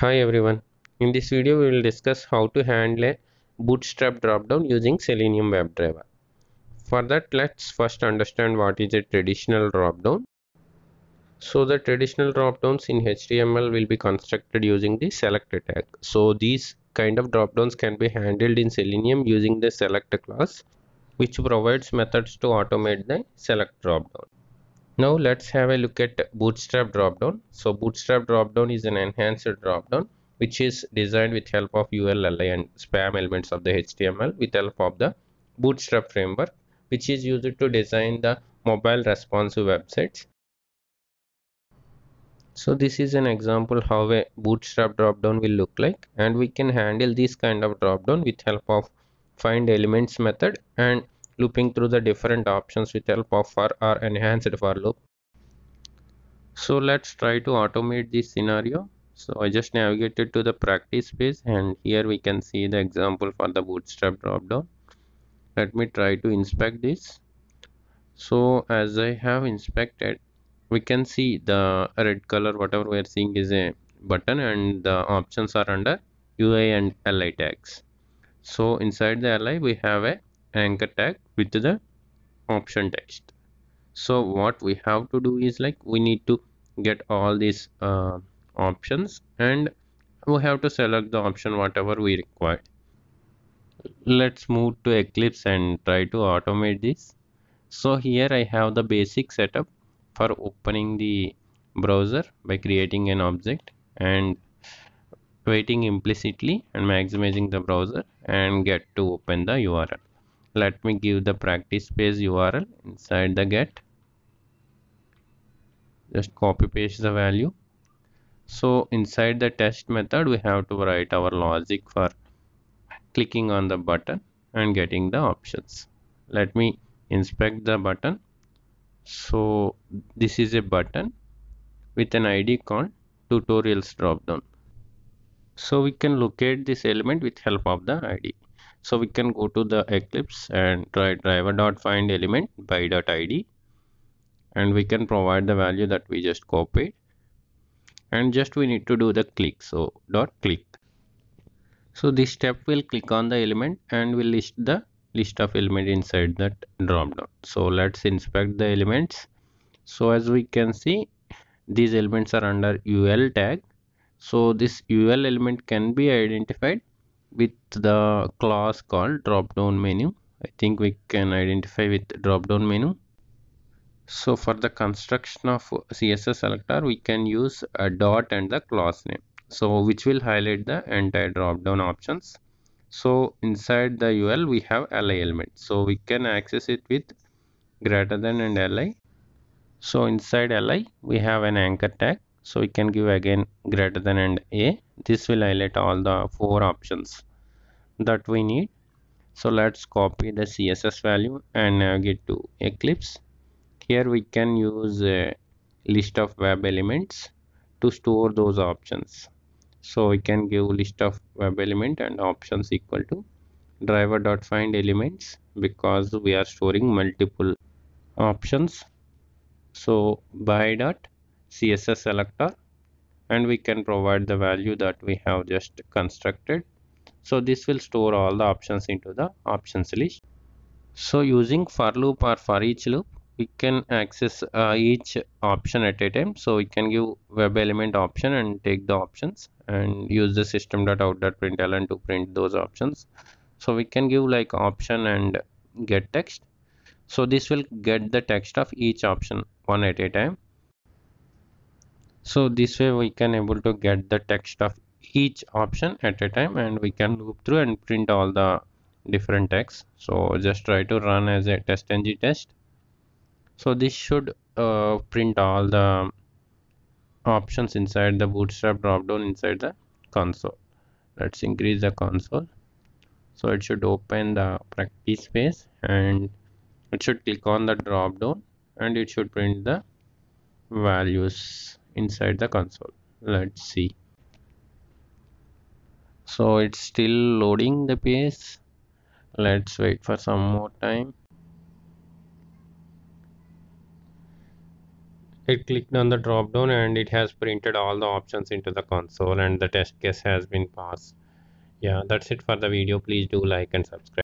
Hi everyone. In this video we will discuss how to handle a bootstrap dropdown using Selenium WebDriver. For that let's first understand what is a traditional dropdown. So the traditional dropdowns in HTML will be constructed using the select tag. So these kind of dropdowns can be handled in Selenium using the select class which provides methods to automate the select dropdown. Now let's have a look at Bootstrap dropdown. So Bootstrap dropdown is an enhanced dropdown which is designed with help of UL LI and span elements of the HTML with help of the Bootstrap framework which is used to design the mobile responsive websites. So this is an example how a Bootstrap dropdown will look like and we can handle this kind of dropdown with help of find elements method and looping through the different options with help of for or enhanced for loop. So let's try to automate this scenario. So i just navigated to the practice page and here we can see the example for the bootstrap dropdown let me try to inspect this. So as i have inspected we can see the red color whatever we are seeing is a button and the options are under ul and li tags. So inside the li we have a anchor tag with the option text. So what we have to do is like we need to get all these uh, options and we have to select the option whatever we require. Let's move to eclipse and try to automate this. So here i have the basic setup for opening the browser by creating an object and waiting implicitly and maximizing the browser and get to open the url let me give the practice page url inside the get. Just copy paste the value. So inside the test method we have to write our logic for clicking on the button and getting the options. Let me inspect the button. So this is a button with an id called tutorials dropdown. So we can locate this element with help of the id so we can go to the eclipse and try driver dot find element by dot id and we can provide the value that we just copied. And just we need to do the click. So dot click. So this step will click on the element and will list the list of element inside that drop down. So let's inspect the elements. So as we can see these elements are under ul tag. So this ul element can be identified with the class called drop down menu. I think we can identify with drop down menu. So for the construction of css selector we can use a dot and the class name. So which will highlight the entire drop down options. So inside the ul we have li element. So we can access it with greater than and li so inside li we have an anchor tag. So we can give again greater than and a this will highlight all the four options that we need. So let's copy the css value and navigate to eclipse. Here we can use a list of web elements to store those options. So we can give list of web element and options equal to driver dot find elements because we are storing multiple options. So by dot css selector and we can provide the value that we have just constructed. So this will store all the options into the options list. So using for loop or for each loop we can access uh, each option at a time. So we can give web element option and take the options and use the system.out.println to print those options. So we can give like option and get text. So this will get the text of each option one at a time so this way we can able to get the text of each option at a time and we can loop through and print all the different text so just try to run as a TestNG test. So this should uh, print all the options inside the bootstrap dropdown inside the console. Let's increase the console. So it should open the practice page and it should click on the drop down and it should print the values inside the console. Let's see. So it's still loading the page let's wait for some more time. It clicked on the drop down and it has printed all the options into the console and the test case has been passed. Yeah that's it for the video. Please do like and subscribe